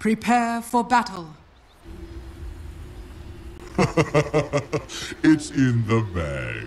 Prepare for battle. it's in the bag.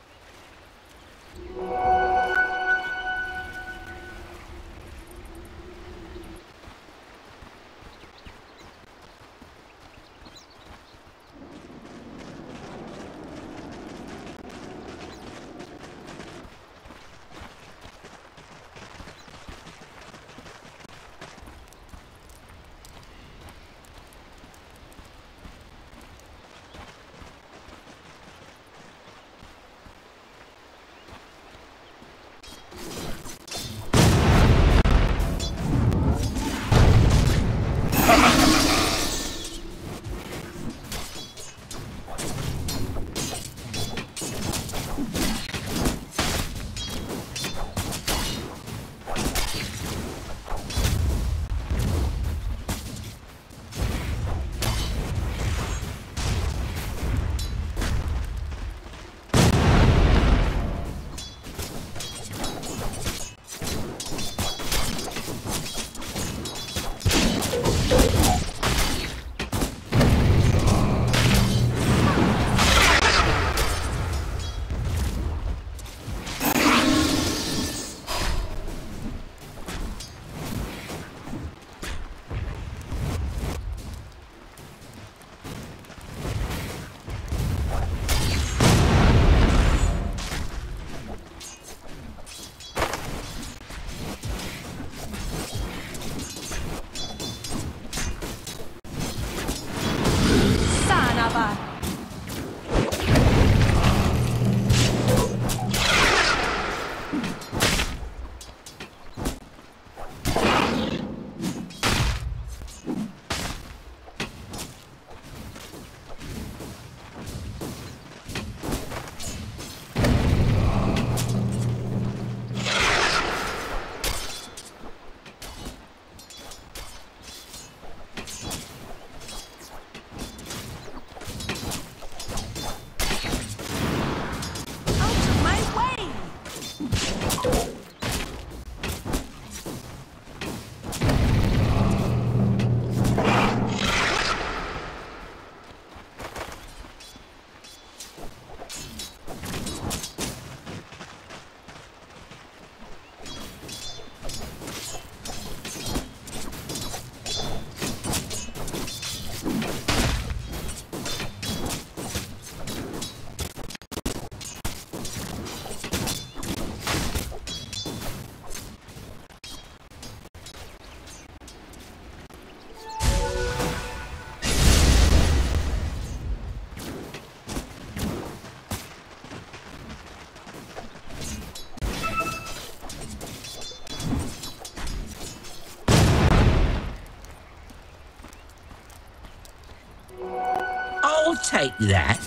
Take that.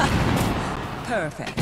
Perfect.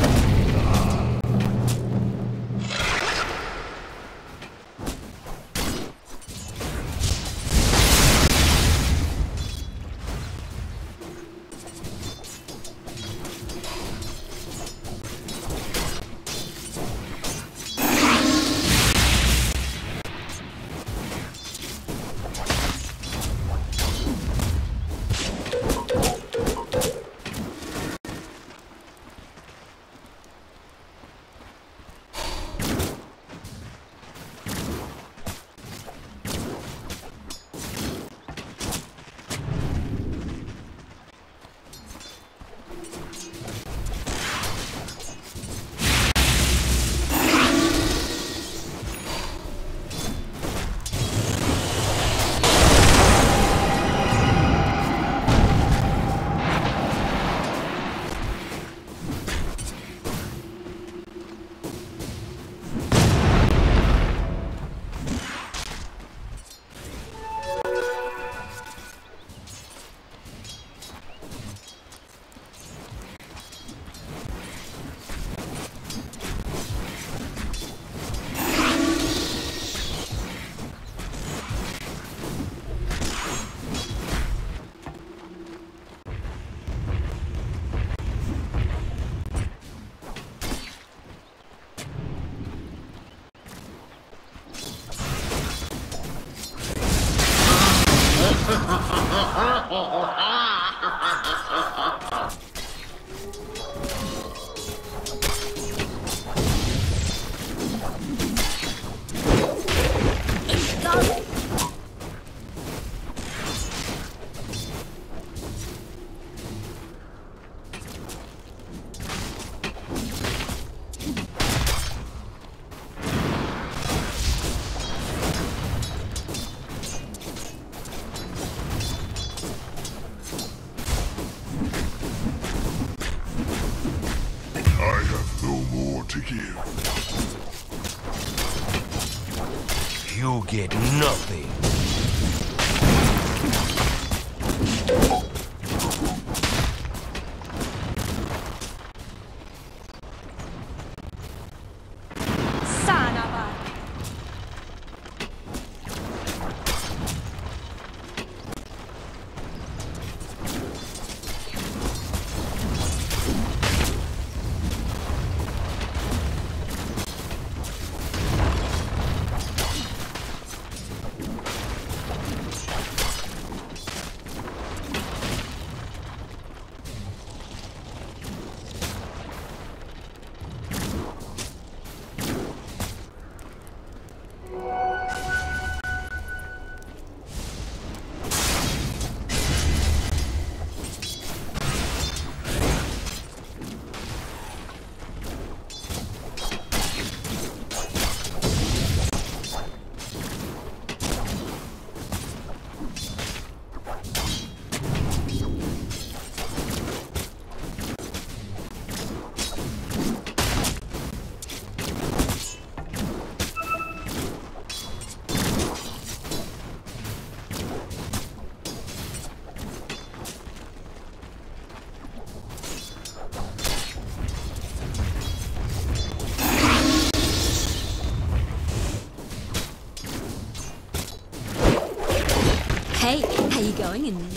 Going in there?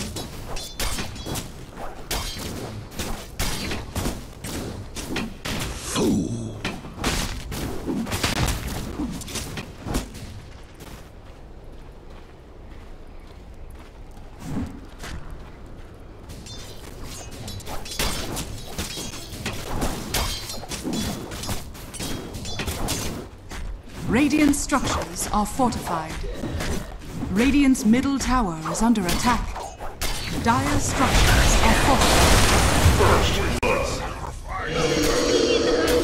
Radiant structures are fortified. Radiant's middle tower is under attack. Dire structures are fortified.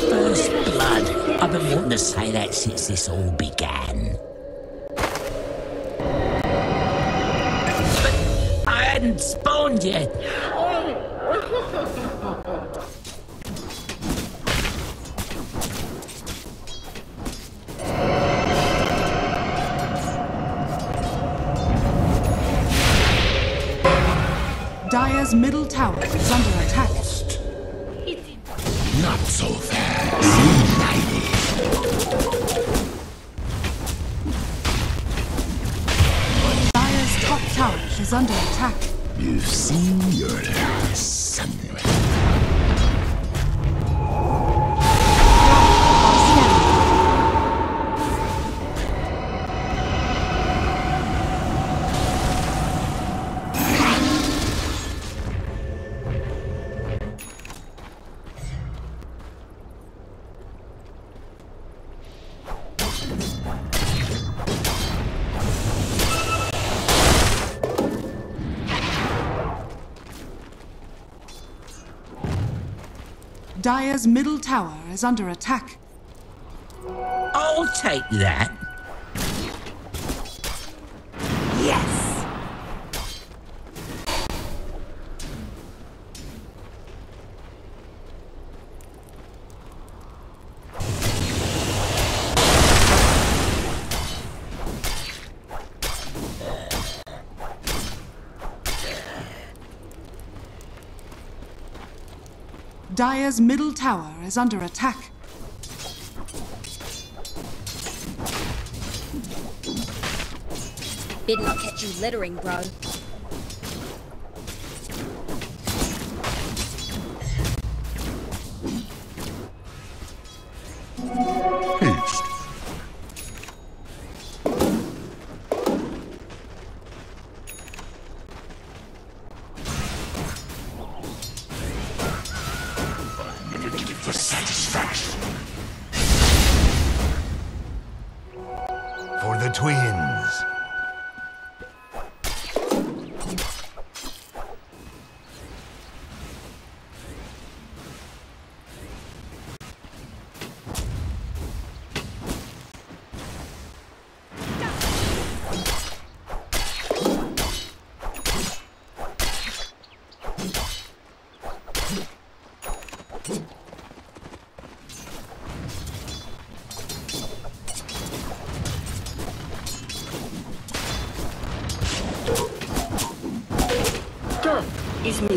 First blood. I've been wanting to say that since this all began. But I hadn't spawned yet. Middle tower. Is under Dire's middle tower is under attack. I'll take that. Dire's middle tower is under attack. Better not catch you littering, bro.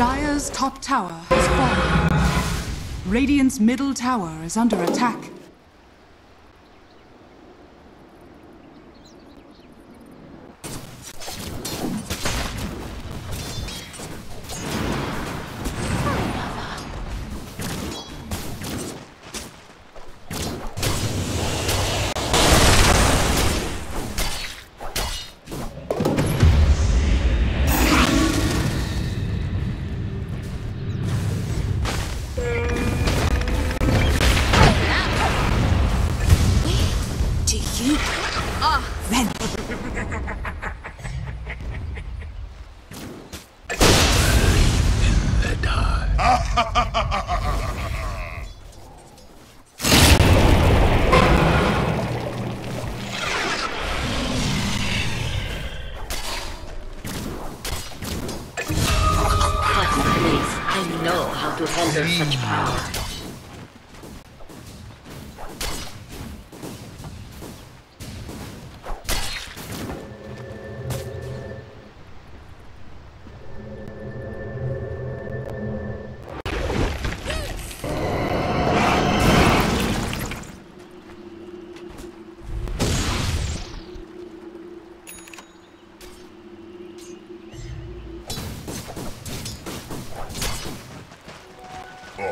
Dire's top tower has fallen. Radiant's middle tower is under attack.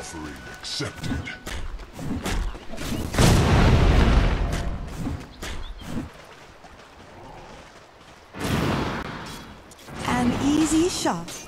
Offering accepted. An easy shot.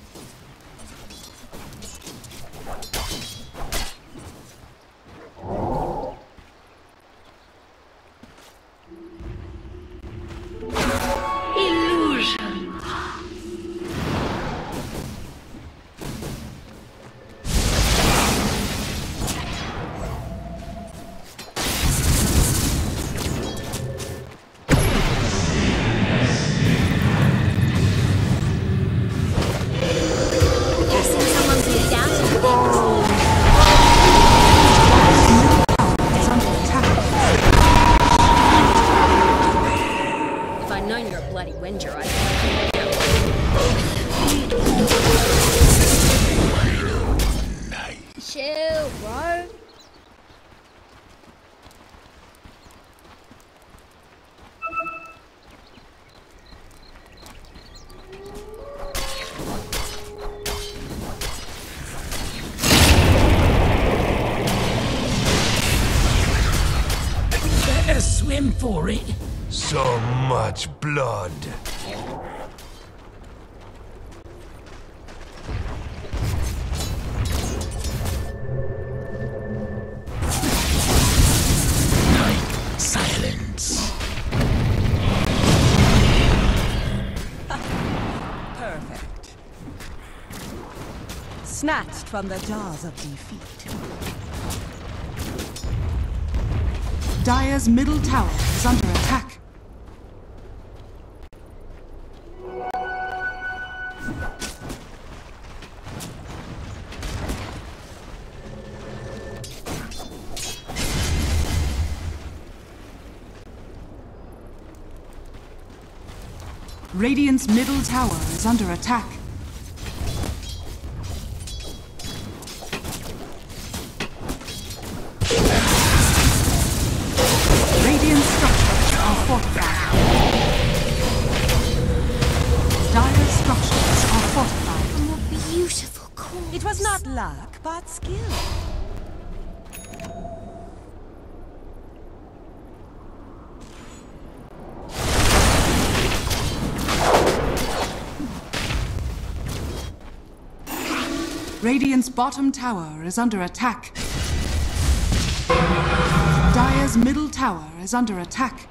from the jaws of defeat. Dire's middle tower is under attack. Radiant's middle tower is under attack. Luck, but skill. Radiant's bottom tower is under attack. Dire's middle tower is under attack.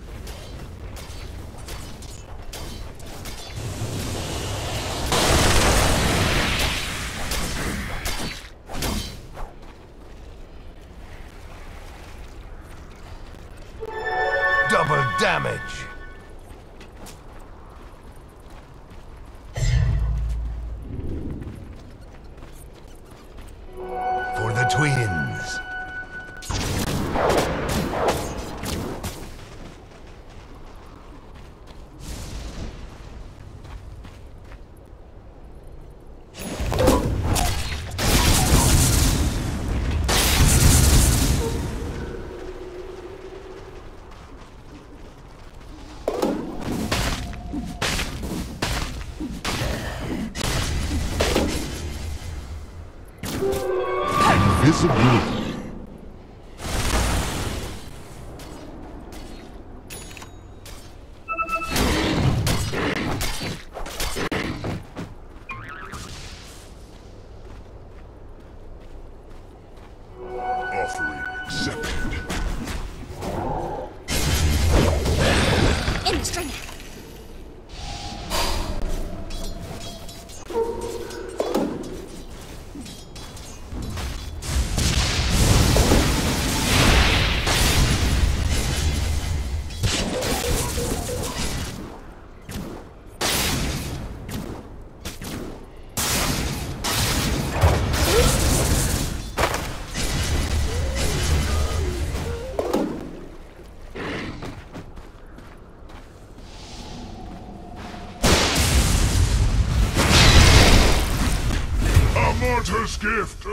Gift.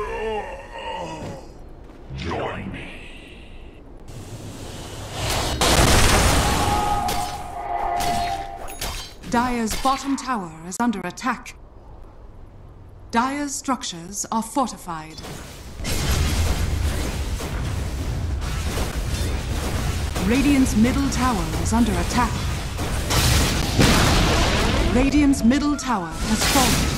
Join me. Dire's bottom tower is under attack. Dire's structures are fortified. Radiant's middle tower is under attack. Radiant's middle tower has fallen.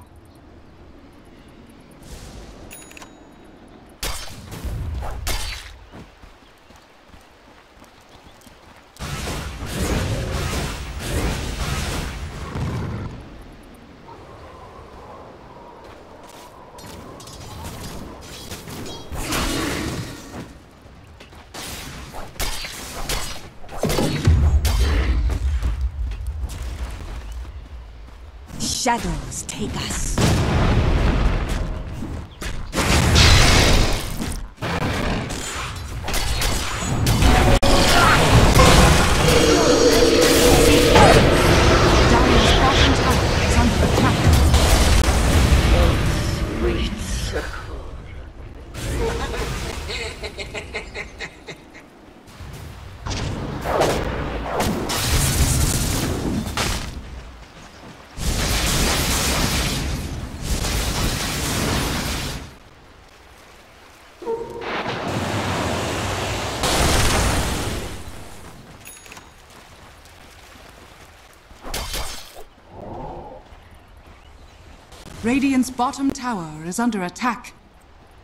Shadows take us. Great circle. Radiant's bottom tower is under attack.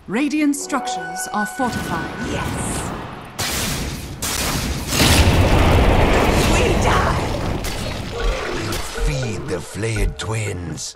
Radiant structures are fortified. Yes. We die. Feed the flayed twins.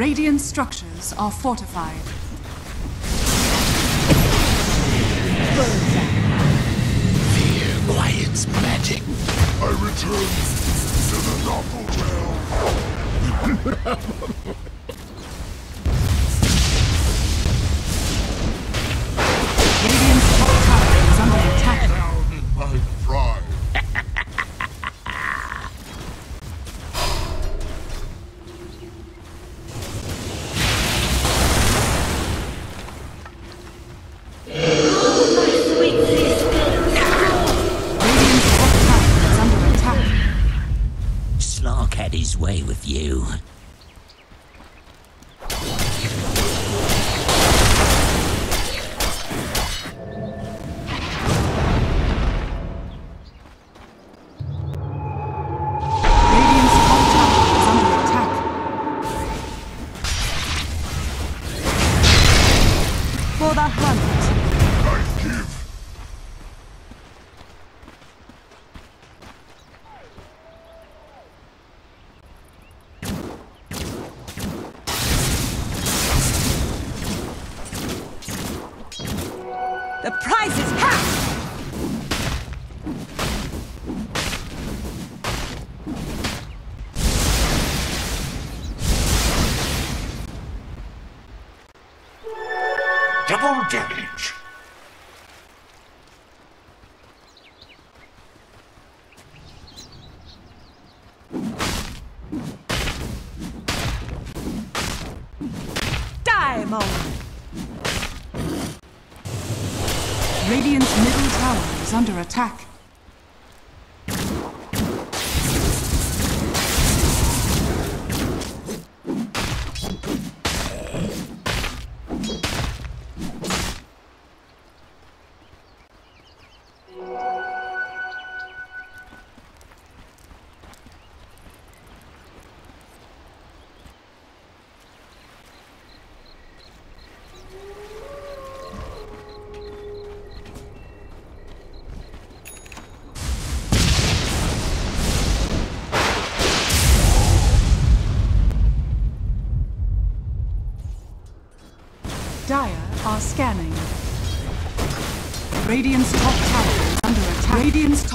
Radiant structures are fortified. Fear quiets magic. I return to the lawful realm. The prize is half! Double damage.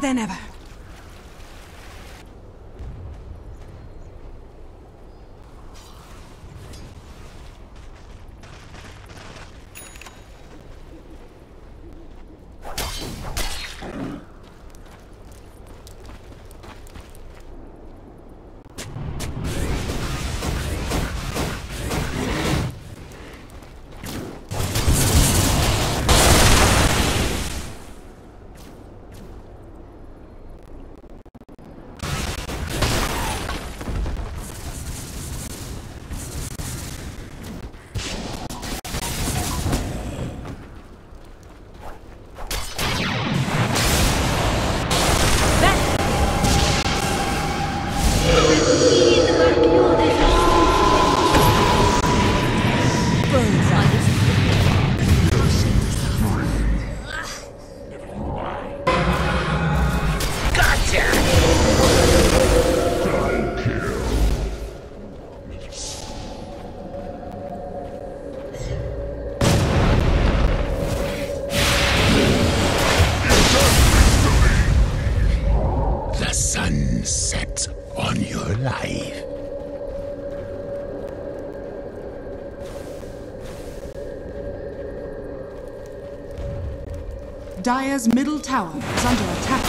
Than ever. On your life. Dire's middle tower is under attack.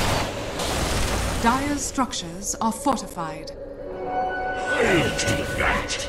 Dire's structures are fortified. I'll take that.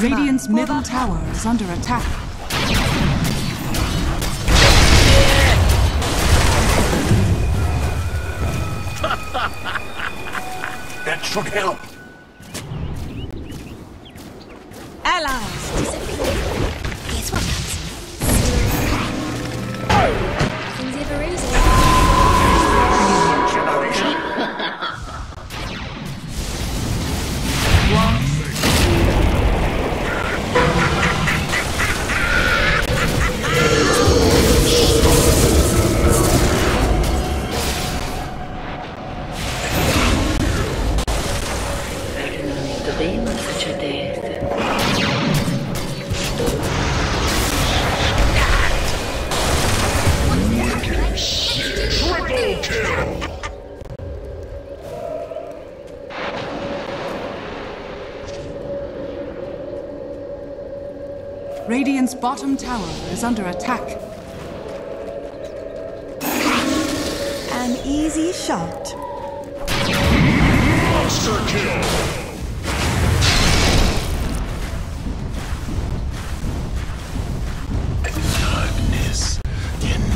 Radiant's middle tower is under attack. That should help. Perdonamento bem mais succedete. Triple kill. Radiant's bottom tower is under attack. An easy shot. Monster kill.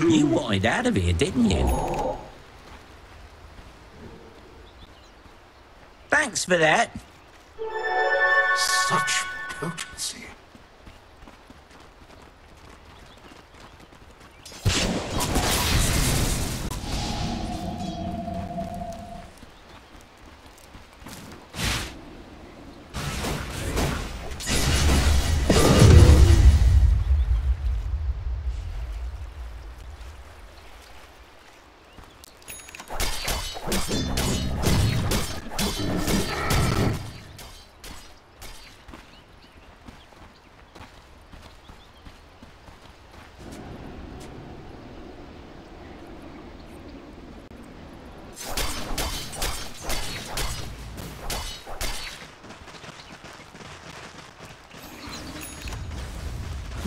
You wanted out of here, didn't you? Thanks for that.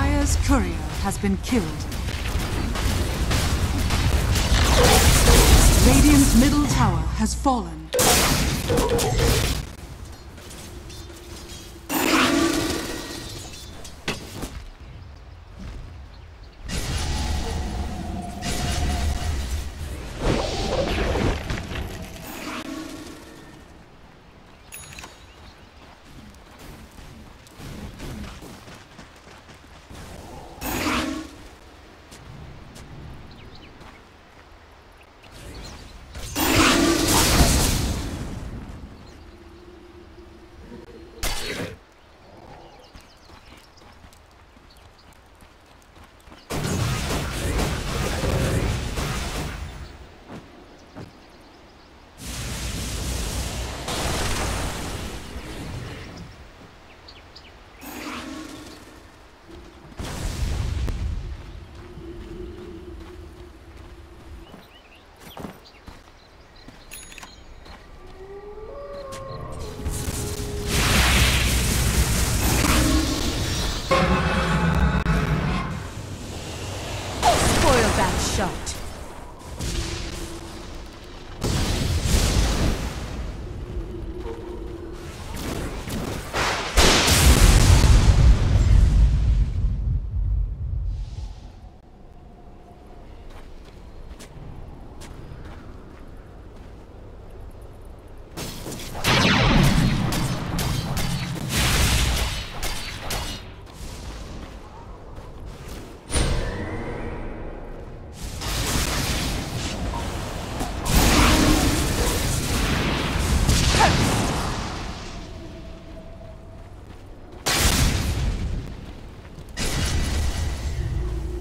Dire's courier has been killed. Radiant's middle tower has fallen.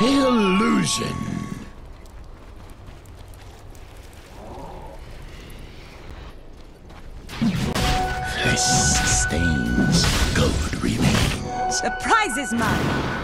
Illusion. Flesh stains, gold remains. The prize is mine.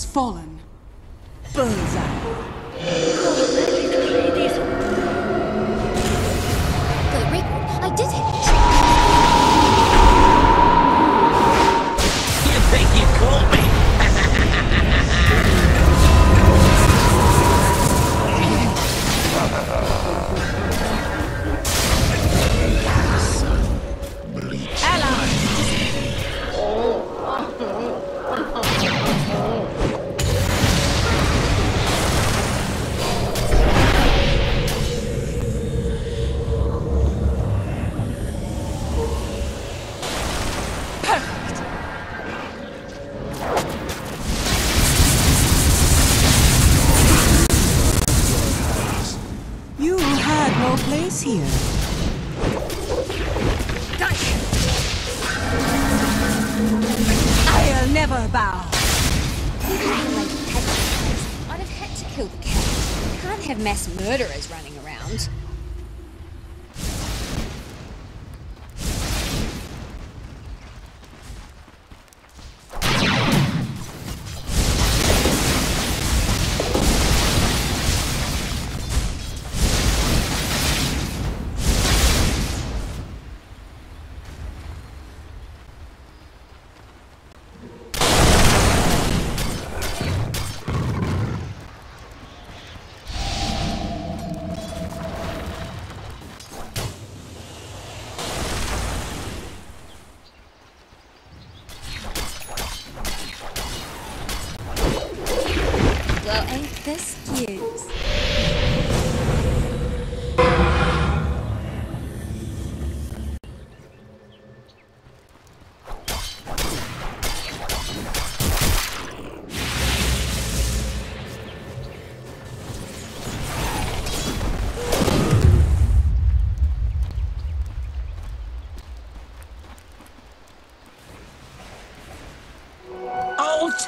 Has fallen. Here. I'll never bow. I'd have had to kill the cat. Can't have mass murderers running around.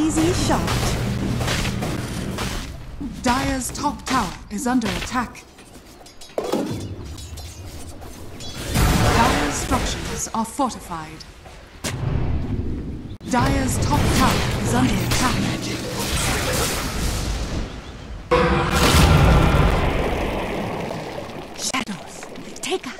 easy shot. Dire's top tower is under attack. Dire's structures are fortified. Dire's top tower is under attack. Shadows, take us.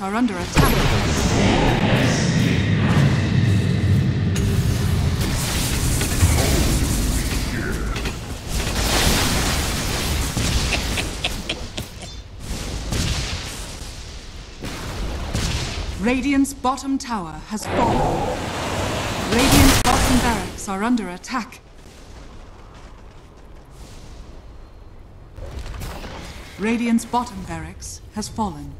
Are under attack. Radiant's bottom tower has fallen. Radiant's bottom barracks are under attack. Radiant's bottom barracks has fallen.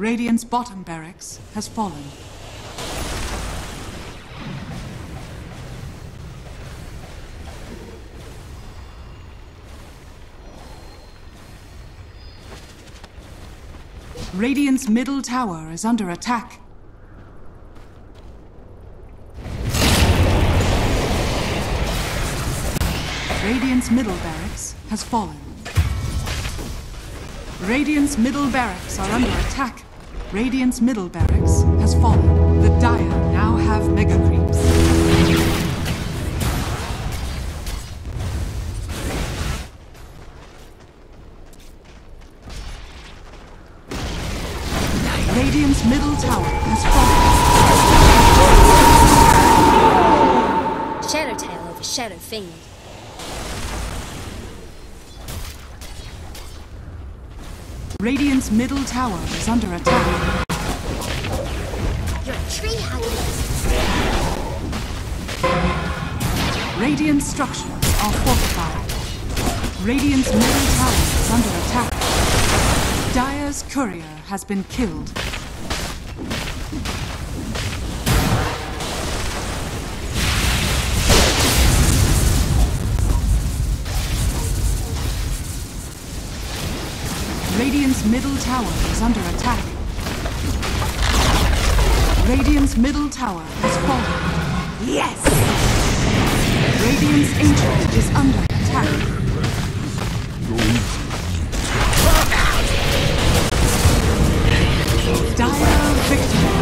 Radiant's bottom barracks has fallen. Radiant's middle tower is under attack. Radiant's middle barracks has fallen. Radiant's middle barracks are under attack. Radiant's middle barracks has fallen. The Dire now have mega creeps. Radiant's middle tower has fallen. Shadow Tail over Shadow Radiant's middle tower is under attack. You're a tree. Radiant structures are fortified. Radiant's middle tower is under attack. Dire's courier has been killed. Radiant's middle tower is under attack. Radiant's middle tower has fallen. Yes! Radiant's ancient is under attack. Dire victory.